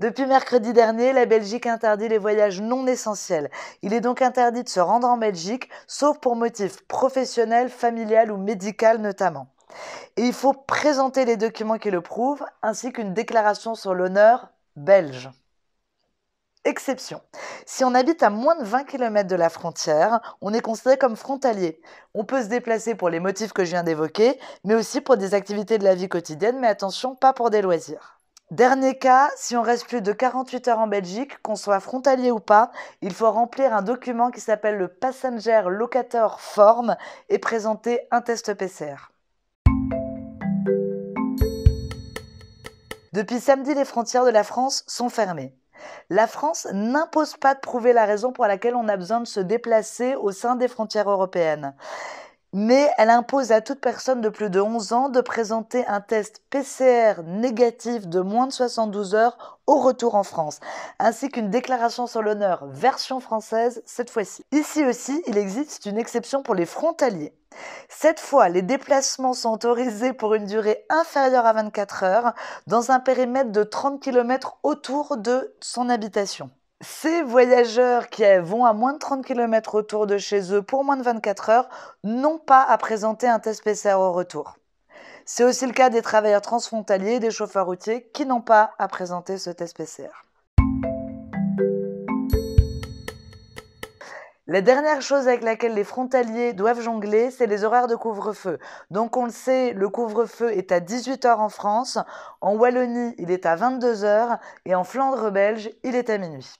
Depuis mercredi dernier, la Belgique interdit les voyages non essentiels. Il est donc interdit de se rendre en Belgique, sauf pour motif professionnel, familial ou médical notamment. Et il faut présenter les documents qui le prouvent, ainsi qu'une déclaration sur l'honneur belge. Exception. Si on habite à moins de 20 km de la frontière, on est considéré comme frontalier. On peut se déplacer pour les motifs que je viens d'évoquer, mais aussi pour des activités de la vie quotidienne, mais attention, pas pour des loisirs. Dernier cas, si on reste plus de 48 heures en Belgique, qu'on soit frontalier ou pas, il faut remplir un document qui s'appelle le Passenger Locator Form et présenter un test PCR. Depuis samedi, les frontières de la France sont fermées. La France n'impose pas de prouver la raison pour laquelle on a besoin de se déplacer au sein des frontières européennes. Mais elle impose à toute personne de plus de 11 ans de présenter un test PCR négatif de moins de 72 heures au retour en France, ainsi qu'une déclaration sur l'honneur version française cette fois-ci. Ici aussi, il existe une exception pour les frontaliers. Cette fois, les déplacements sont autorisés pour une durée inférieure à 24 heures dans un périmètre de 30 km autour de son habitation. Ces voyageurs qui vont à moins de 30 km autour de chez eux pour moins de 24 heures n'ont pas à présenter un test PCR au retour. C'est aussi le cas des travailleurs transfrontaliers et des chauffeurs routiers qui n'ont pas à présenter ce test PCR. La dernière chose avec laquelle les frontaliers doivent jongler, c'est les horaires de couvre-feu. Donc on le sait, le couvre-feu est à 18h en France, en Wallonie il est à 22h et en Flandre belge il est à minuit.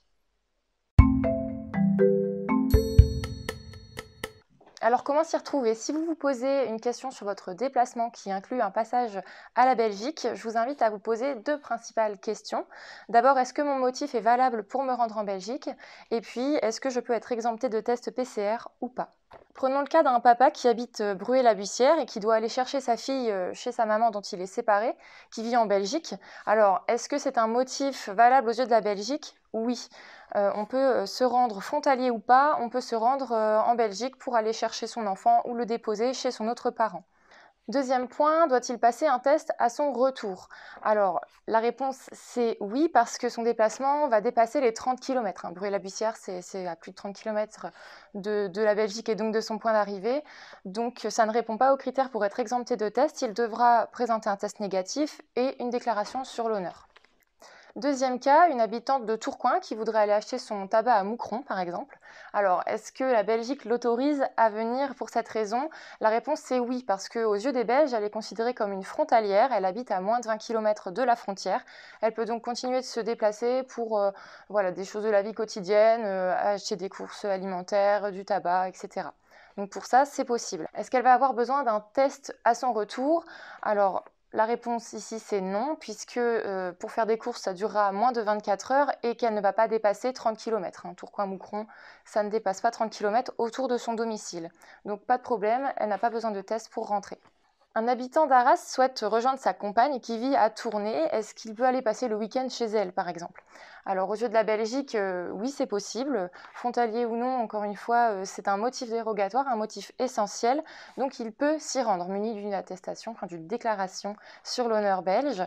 Alors comment s'y retrouver? Si vous vous posez une question sur votre déplacement qui inclut un passage à la Belgique, je vous invite à vous poser deux principales questions. D'abord, est-ce que mon motif est valable pour me rendre en Belgique? Et puis, est-ce que je peux être exempté de test PCR ou pas? Prenons le cas d'un papa qui habite euh, Bruay-la-Bussière et qui doit aller chercher sa fille euh, chez sa maman dont il est séparé, qui vit en Belgique. Alors, est-ce que c'est un motif valable aux yeux de la Belgique? Oui. Euh, on peut se rendre frontalier ou pas, on peut se rendre en Belgique pour aller chercher son enfant ou le déposer chez son autre parent. Deuxième point, doit-il passer un test à son retour? Alors, la réponse c'est oui, parce que son déplacement va dépasser les 30 km. Hein. Bruy-la-Bussière, c'est à plus de 30 km de, la Belgique et donc de son point d'arrivée. Donc, ça ne répond pas aux critères pour être exempté de test. Il devra présenter un test négatif et une déclaration sur l'honneur. Deuxième cas, une habitante de Tourcoing qui voudrait aller acheter son tabac à Moucron, par exemple. Alors, est-ce que la Belgique l'autorise à venir pour cette raison? La réponse c'est oui, parce qu'aux yeux des Belges, elle est considérée comme une frontalière. Elle habite à moins de 20 km de la frontière. Elle peut donc continuer de se déplacer pour euh, voilà, des choses de la vie quotidienne, euh, acheter des courses alimentaires, du tabac, etc. Donc pour ça, c'est possible. Est-ce qu'elle va avoir besoin d'un test à son retour? Alors, la réponse ici, c'est non, puisque euh, pour faire des courses, ça durera moins de 24 heures et qu'elle ne va pas dépasser 30 km. Hein. Tourcoing-Moucron, ça ne dépasse pas 30 km autour de son domicile. Donc pas de problème, elle n'a pas besoin de test pour rentrer. Un habitant d'Arras souhaite rejoindre sa compagne qui vit à Tournai. Est-ce qu'il peut aller passer le week-end chez elle, par exemple? Alors, aux yeux de la Belgique, euh, oui, c'est possible. Frontalier ou non, encore une fois, euh, c'est un motif dérogatoire, un motif essentiel. Donc, il peut s'y rendre, muni d'une attestation, d'une déclaration sur l'honneur belge.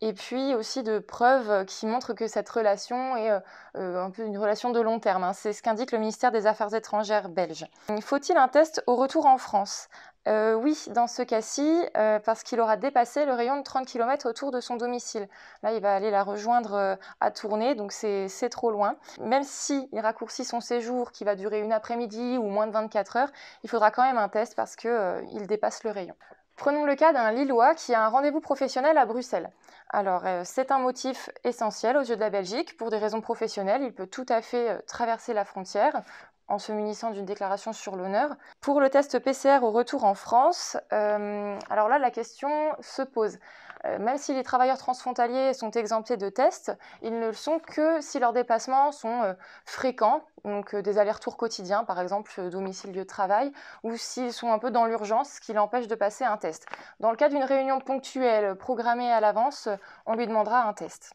Et puis aussi de preuves qui montrent que cette relation est euh, une relation de long terme. Hein. C'est ce qu'indique le ministère des Affaires étrangères belge. Faut-il un test au retour en France? Euh, oui, dans ce cas-ci, euh, parce qu'il aura dépassé le rayon de 30 km autour de son domicile. Là, il va aller la rejoindre euh, à tourner, donc c'est trop loin. Même s'il raccourcit son séjour qui va durer une après-midi ou moins de 24 heures, il faudra quand même un test parce qu'il dépasse le rayon. Prenons le cas d'un Lillois qui a un rendez-vous professionnel à Bruxelles. Alors, c'est un motif essentiel aux yeux de la Belgique. Pour des raisons professionnelles, il peut tout à fait traverser la frontière en se munissant d'une déclaration sur l'honneur. Pour le test PCR au retour en France, euh, alors là, la question se pose. Euh, même si les travailleurs transfrontaliers sont exemptés de tests, ils ne le sont que si leurs déplacements sont euh, fréquents, donc des allers-retours quotidiens, par exemple domicile, lieu de travail, ou s'ils sont un peu dans l'urgence, ce qui l'empêche de passer un test. Dans le cas d'une réunion ponctuelle programmée à l'avance, on lui demandera un test.